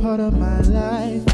part of my life.